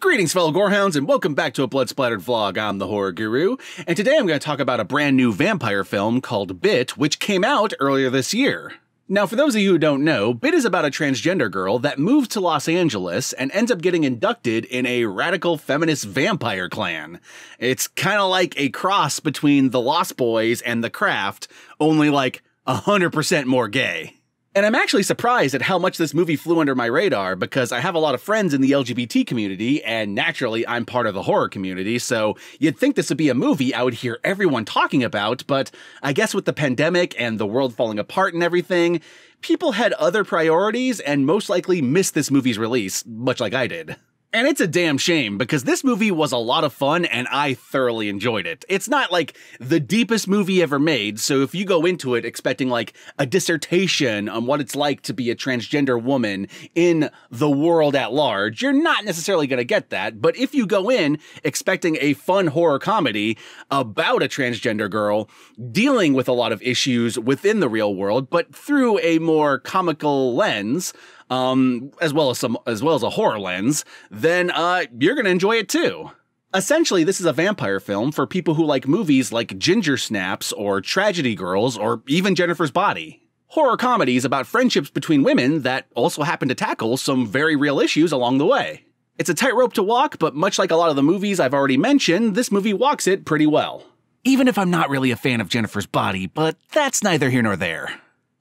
Greetings, fellow gorehounds, and welcome back to a blood splattered vlog. I'm the Horror Guru, and today I'm going to talk about a brand new vampire film called Bit, which came out earlier this year. Now, for those of you who don't know, Bit is about a transgender girl that moves to Los Angeles and ends up getting inducted in a radical feminist vampire clan. It's kind of like a cross between the Lost Boys and The Craft, only like 100% more gay. And I'm actually surprised at how much this movie flew under my radar because I have a lot of friends in the LGBT community, and naturally, I'm part of the horror community, so you'd think this would be a movie I would hear everyone talking about, but I guess with the pandemic and the world falling apart and everything, people had other priorities and most likely missed this movie's release, much like I did. And it's a damn shame because this movie was a lot of fun and I thoroughly enjoyed it. It's not like the deepest movie ever made, so if you go into it expecting like a dissertation on what it's like to be a transgender woman in the world at large, you're not necessarily going to get that. But if you go in expecting a fun horror comedy about a transgender girl dealing with a lot of issues within the real world, but through a more comical lens, um, as well as some, as well as a horror lens, then uh, you're gonna enjoy it too. Essentially, this is a vampire film for people who like movies like Ginger Snaps or Tragedy Girls or even Jennifer's Body. Horror comedies about friendships between women that also happen to tackle some very real issues along the way. It's a tightrope to walk, but much like a lot of the movies I've already mentioned, this movie walks it pretty well. Even if I'm not really a fan of Jennifer's Body, but that's neither here nor there.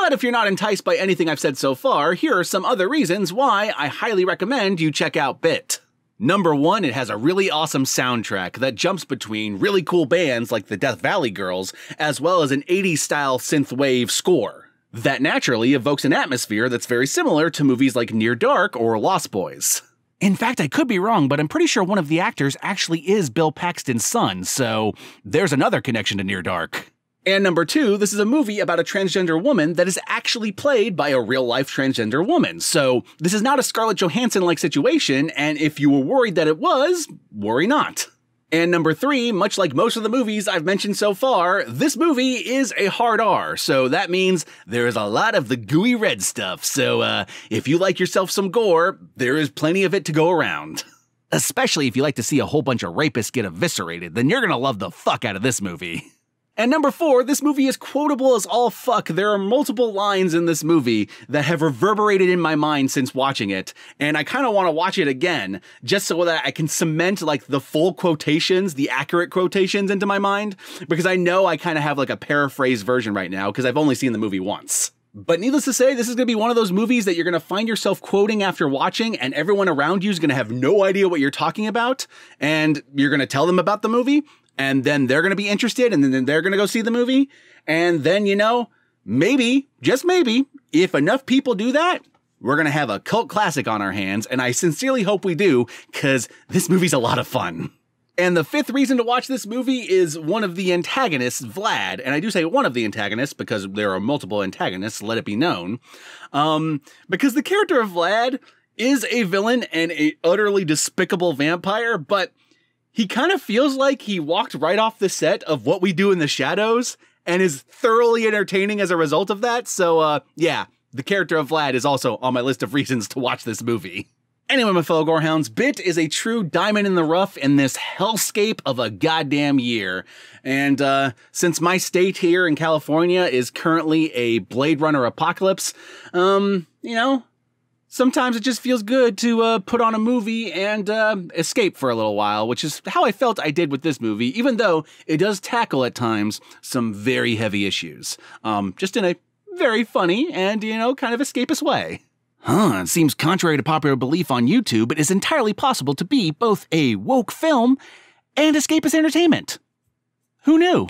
But if you're not enticed by anything I've said so far, here are some other reasons why I highly recommend you check out Bit. Number one, it has a really awesome soundtrack that jumps between really cool bands like the Death Valley Girls, as well as an 80s style synthwave score. That naturally evokes an atmosphere that's very similar to movies like Near Dark or Lost Boys. In fact, I could be wrong, but I'm pretty sure one of the actors actually is Bill Paxton's son, so there's another connection to Near Dark. And number two, this is a movie about a transgender woman that is actually played by a real life transgender woman. So this is not a Scarlett Johansson like situation, and if you were worried that it was, worry not. And number three, much like most of the movies I've mentioned so far, this movie is a hard R, so that means there is a lot of the gooey red stuff. So uh, if you like yourself some gore, there is plenty of it to go around. Especially if you like to see a whole bunch of rapists get eviscerated, then you're gonna love the fuck out of this movie. And number four, this movie is quotable as all fuck. There are multiple lines in this movie that have reverberated in my mind since watching it, and I kind of want to watch it again just so that I can cement like the full quotations, the accurate quotations into my mind, because I know I kind of have like a paraphrased version right now because I've only seen the movie once. But needless to say, this is going to be one of those movies that you're going to find yourself quoting after watching, and everyone around you is going to have no idea what you're talking about, and you're going to tell them about the movie, and then they're going to be interested and then they're going to go see the movie. And then, you know, maybe, just maybe, if enough people do that, we're going to have a cult classic on our hands. And I sincerely hope we do because this movie's a lot of fun. And the fifth reason to watch this movie is one of the antagonists, Vlad. And I do say one of the antagonists because there are multiple antagonists, let it be known. Um, because the character of Vlad is a villain and a utterly despicable vampire, but he kind of feels like he walked right off the set of What We Do in the Shadows and is thoroughly entertaining as a result of that. So, uh, yeah, the character of Vlad is also on my list of reasons to watch this movie. Anyway, my fellow gorehounds, Bit is a true diamond in the rough in this hellscape of a goddamn year. And uh, since my state here in California is currently a Blade Runner apocalypse, um, you know, sometimes it just feels good to uh, put on a movie and uh, escape for a little while, which is how I felt I did with this movie, even though it does tackle at times some very heavy issues, um, just in a very funny and, you know, kind of escapist way. Huh, it seems contrary to popular belief on YouTube, but it is entirely possible to be both a woke film and escapist entertainment. Who knew?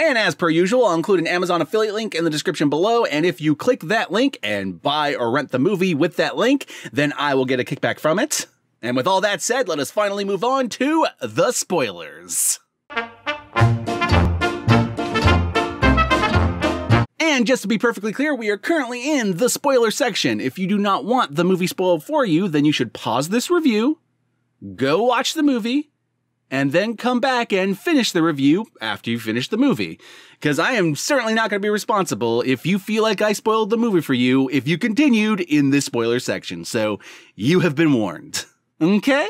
And as per usual, I'll include an Amazon affiliate link in the description below. And if you click that link and buy or rent the movie with that link, then I will get a kickback from it. And with all that said, let us finally move on to the spoilers. And just to be perfectly clear, we are currently in the spoiler section. If you do not want the movie spoiled for you, then you should pause this review, go watch the movie, and then come back and finish the review after you finish the movie. Because I am certainly not going to be responsible if you feel like I spoiled the movie for you if you continued in this spoiler section. So you have been warned. Okay?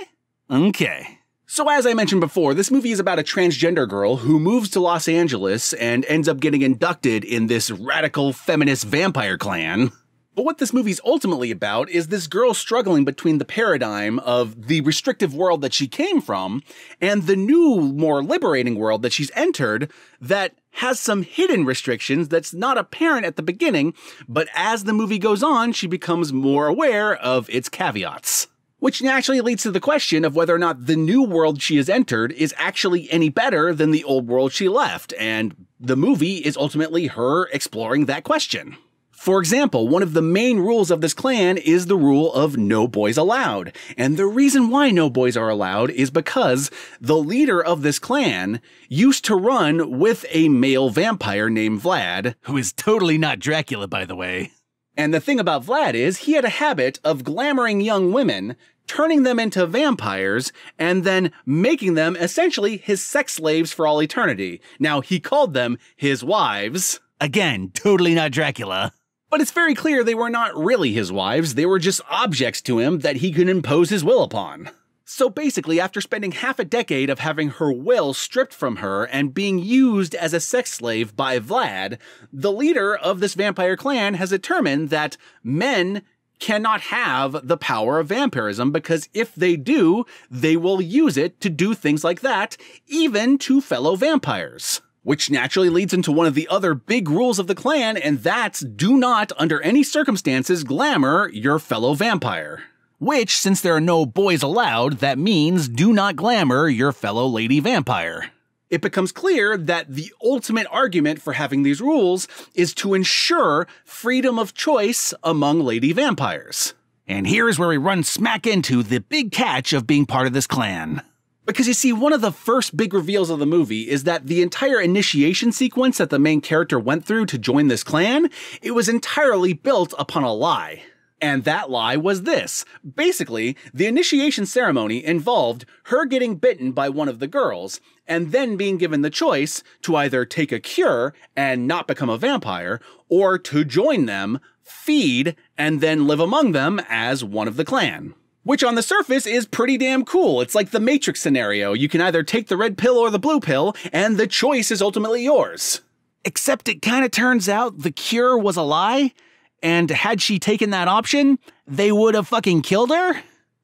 Okay. So, as I mentioned before, this movie is about a transgender girl who moves to Los Angeles and ends up getting inducted in this radical feminist vampire clan. But what this movie's ultimately about is this girl struggling between the paradigm of the restrictive world that she came from and the new, more liberating world that she's entered that has some hidden restrictions that's not apparent at the beginning, but as the movie goes on, she becomes more aware of its caveats. Which naturally leads to the question of whether or not the new world she has entered is actually any better than the old world she left, and the movie is ultimately her exploring that question. For example, one of the main rules of this clan is the rule of no boys allowed. And the reason why no boys are allowed is because the leader of this clan used to run with a male vampire named Vlad, who is totally not Dracula, by the way. And the thing about Vlad is he had a habit of glamoring young women, turning them into vampires, and then making them essentially his sex slaves for all eternity. Now, he called them his wives. Again, totally not Dracula. But it's very clear they were not really his wives, they were just objects to him that he could impose his will upon. So basically, after spending half a decade of having her will stripped from her and being used as a sex slave by Vlad, the leader of this vampire clan has determined that men cannot have the power of vampirism because if they do, they will use it to do things like that, even to fellow vampires. Which naturally leads into one of the other big rules of the clan, and that's do not, under any circumstances, glamour your fellow vampire. Which, since there are no boys allowed, that means do not glamour your fellow lady vampire. It becomes clear that the ultimate argument for having these rules is to ensure freedom of choice among lady vampires. And here's where we run smack into the big catch of being part of this clan. Because you see, one of the first big reveals of the movie is that the entire initiation sequence that the main character went through to join this clan, it was entirely built upon a lie. And that lie was this. Basically, the initiation ceremony involved her getting bitten by one of the girls, and then being given the choice to either take a cure and not become a vampire, or to join them, feed, and then live among them as one of the clan which on the surface is pretty damn cool. It's like the Matrix scenario. You can either take the red pill or the blue pill, and the choice is ultimately yours. Except it kind of turns out the cure was a lie, and had she taken that option, they would have fucking killed her?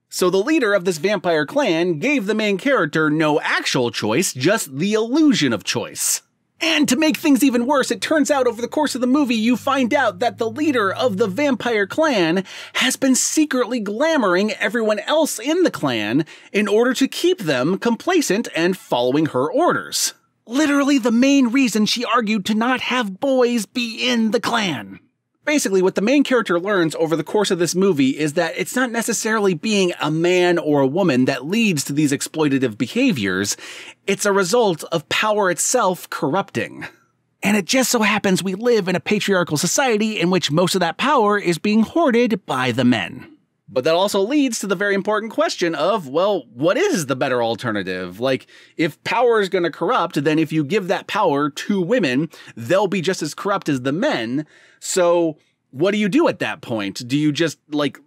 So the leader of this vampire clan gave the main character no actual choice, just the illusion of choice. And to make things even worse, it turns out over the course of the movie, you find out that the leader of the vampire clan has been secretly glamoring everyone else in the clan in order to keep them complacent and following her orders. Literally the main reason she argued to not have boys be in the clan. Basically, what the main character learns over the course of this movie is that it's not necessarily being a man or a woman that leads to these exploitative behaviors. It's a result of power itself corrupting. And it just so happens we live in a patriarchal society in which most of that power is being hoarded by the men. But that also leads to the very important question of, well, what is the better alternative? Like, if power is going to corrupt, then if you give that power to women, they'll be just as corrupt as the men. So, what do you do at that point? Do you just, like,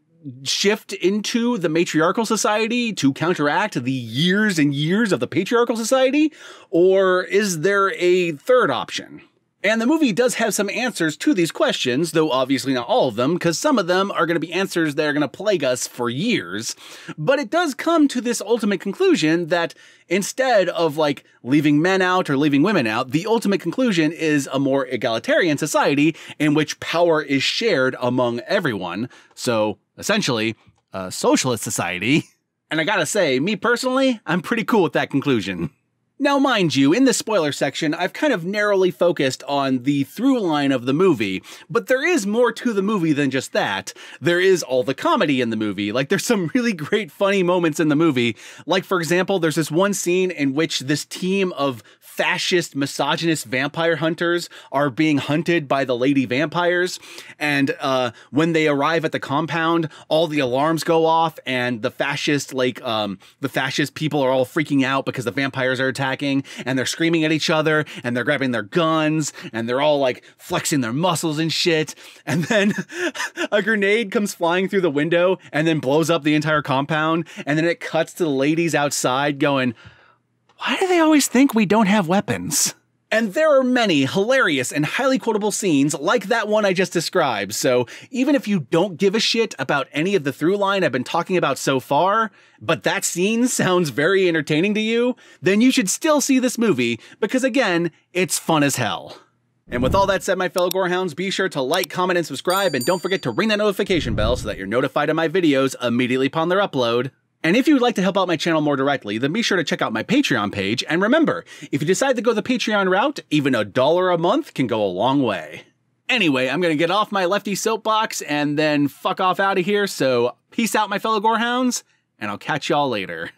shift into the matriarchal society to counteract the years and years of the patriarchal society? Or is there a third option? And the movie does have some answers to these questions, though obviously not all of them, because some of them are going to be answers that are going to plague us for years. But it does come to this ultimate conclusion that instead of like leaving men out or leaving women out, the ultimate conclusion is a more egalitarian society in which power is shared among everyone. So essentially, a socialist society. And I gotta say, me personally, I'm pretty cool with that conclusion. Now, mind you, in the spoiler section, I've kind of narrowly focused on the through line of the movie, but there is more to the movie than just that. There is all the comedy in the movie. Like, there's some really great funny moments in the movie. Like, for example, there's this one scene in which this team of fascist, misogynist vampire hunters are being hunted by the lady vampires. And uh, when they arrive at the compound, all the alarms go off, and the fascist, like, um, the fascist people are all freaking out because the vampires are attacking attacking and they're screaming at each other and they're grabbing their guns and they're all like flexing their muscles and shit. And then a grenade comes flying through the window and then blows up the entire compound. And then it cuts to the ladies outside going, Why do they always think we don't have weapons? And there are many hilarious and highly quotable scenes like that one I just described, so even if you don't give a shit about any of the through line I've been talking about so far, but that scene sounds very entertaining to you, then you should still see this movie because again, it's fun as hell. And with all that said, my fellow Gorehounds, be sure to like, comment, and subscribe, and don't forget to ring that notification bell so that you're notified of my videos immediately upon their upload. And if you would like to help out my channel more directly, then be sure to check out my Patreon page. And remember, if you decide to go the Patreon route, even a dollar a month can go a long way. Anyway, I'm going to get off my lefty soapbox and then fuck off out of here. So peace out, my fellow Gorehounds, and I'll catch y'all later.